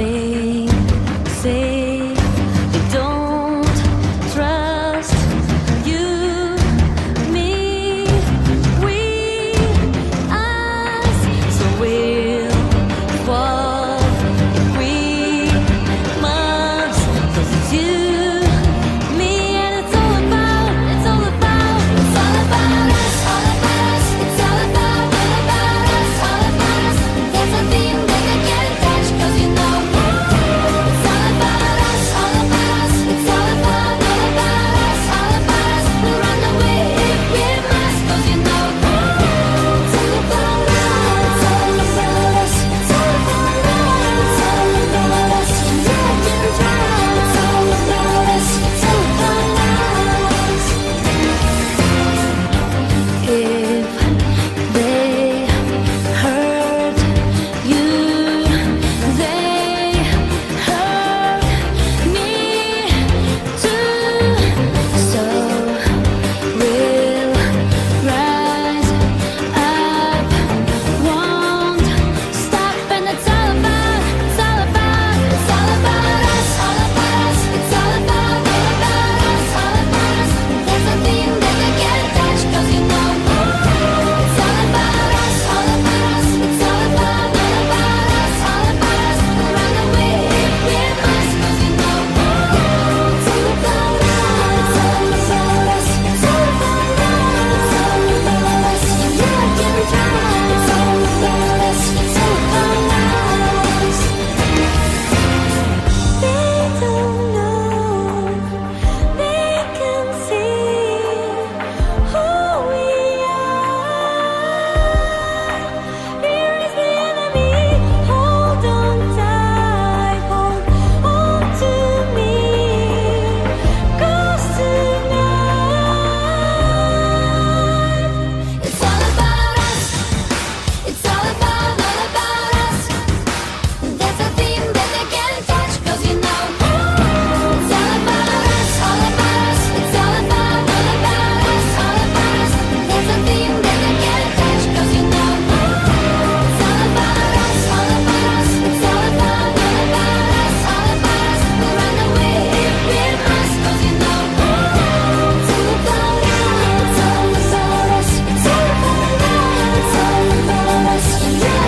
they Yes, yes.